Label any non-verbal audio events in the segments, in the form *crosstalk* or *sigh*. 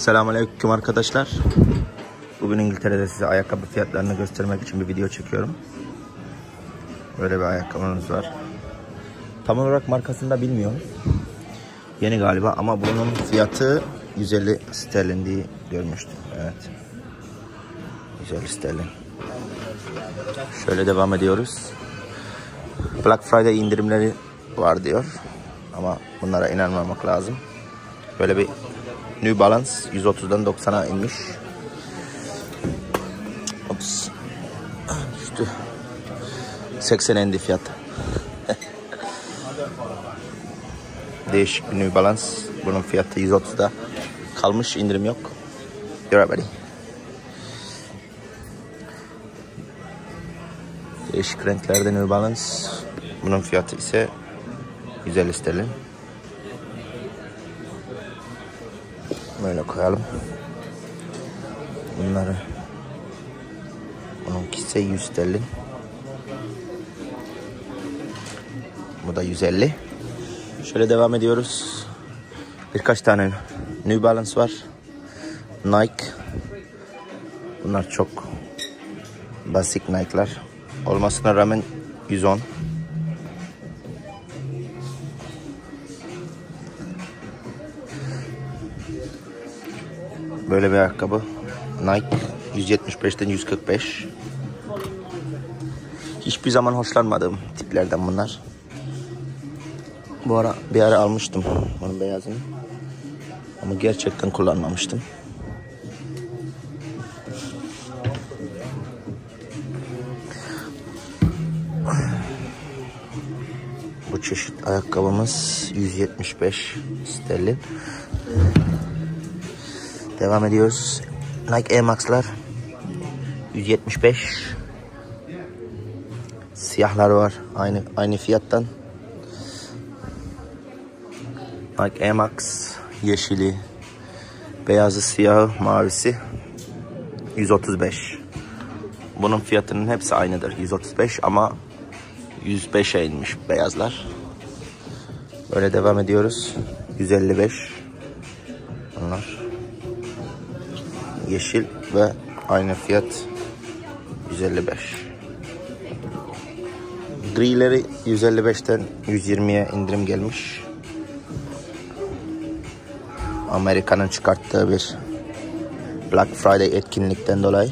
Selamünaleyküm arkadaşlar. Bugün İngiltere'de size ayakkabı fiyatlarını göstermek için bir video çekiyorum. Böyle bir ayakkabımız var. Tam olarak markasını da bilmiyorum. Yeni galiba ama bunun fiyatı 150 sterlin diye görmüştüm. Evet. 150 sterlin. Şöyle devam ediyoruz. Black Friday indirimleri var diyor. Ama bunlara inanmamak lazım. Böyle bir New Balance 130'dan 90'a inmiş. Ops. Düştü. 80 indi fiyat. *laughs* Değişik bir New Balance. Bunun fiyatı 130'da kalmış. indirim yok. You're ready. Değişik renklerde New Balance. Bunun fiyatı ise 150 sterlin. Böyle koyalım. Bunları Bununkisi ise 100 sterlin. Bu da 150. Şöyle devam ediyoruz. Birkaç tane New Balance var. Nike. Bunlar çok basit Nike'lar. Olmasına rağmen 110. Böyle bir ayakkabı. Nike 175'ten 145. Hiçbir zaman hoşlanmadığım tiplerden bunlar. Bu ara bir ara almıştım bunun beyazını. Ama gerçekten kullanmamıştım. Bu çeşit ayakkabımız 175 sterlin. Devam ediyoruz. Nike Air Max'lar 175. Siyahlar var aynı aynı fiyattan. Nike Air Max yeşili, beyazı, siyahı, mavisi 135. Bunun fiyatının hepsi aynıdır 135 ama 105'e inmiş beyazlar. Böyle devam ediyoruz. 155. Bunlar yeşil ve aynı fiyat 155. Grileri 155'ten 120'ye indirim gelmiş. Amerika'nın çıkarttığı bir Black Friday etkinlikten dolayı.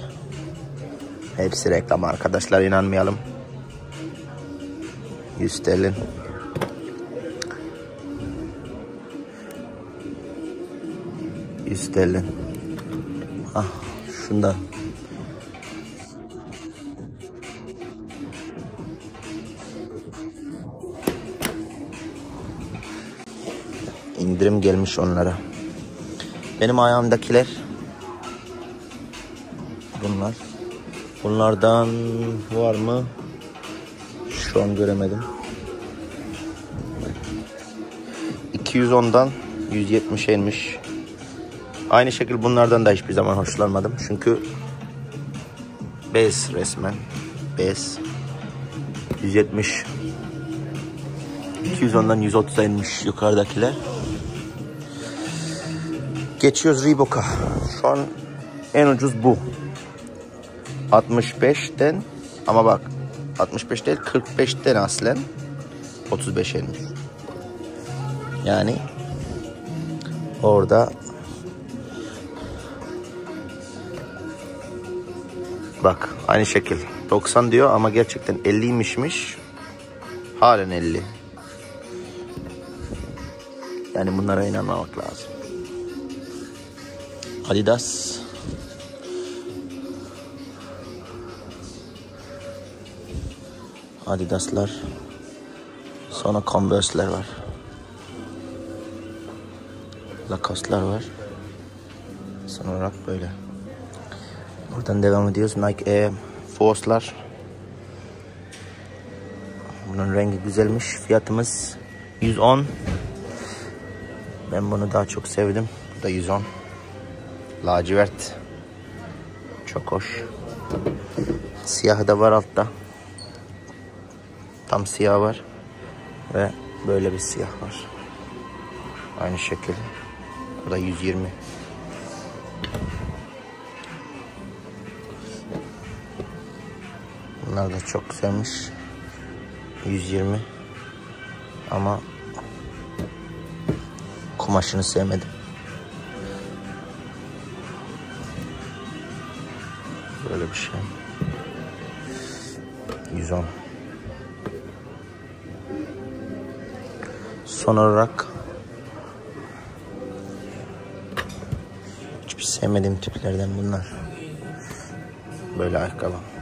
Hepsi reklam arkadaşlar inanmayalım. 100 sterlin. Yüz sterlin. Ah şunda. İndirim gelmiş onlara. Benim ayağımdakiler bunlar. Bunlardan var mı? Şu an göremedim. 210'dan 170'e inmiş. Aynı şekilde bunlardan da hiçbir zaman hoşlanmadım. Çünkü bez resmen. Bez. 170 210'dan 130'a inmiş yukarıdakiler. Geçiyoruz Reebok'a. Şu an en ucuz bu. 65'ten ama bak 65 değil 45'ten aslen 35 inmiş. Yani orada Bak aynı şekil. 90 diyor ama gerçekten 50'ymişmiş. Halen 50. Yani bunlara inanmamak lazım. Adidas. Adidas'lar. Sonra Converse'ler var. Lacoste'lar var. Son olarak böyle. Buradan devam ediyoruz. Nike Air Force'lar. Bunun rengi güzelmiş. Fiyatımız 110. Ben bunu daha çok sevdim. Bu da 110. Lacivert. Çok hoş. Siyahı da var altta. Tam siyah var. Ve böyle bir siyah var. Aynı şekil. Bu da 120. Bunlar da çok güzelmiş. 120 ama kumaşını sevmedim. Böyle bir şey. 110. Son olarak hiçbir sevmediğim tiplerden bunlar. Böyle ayakkabı.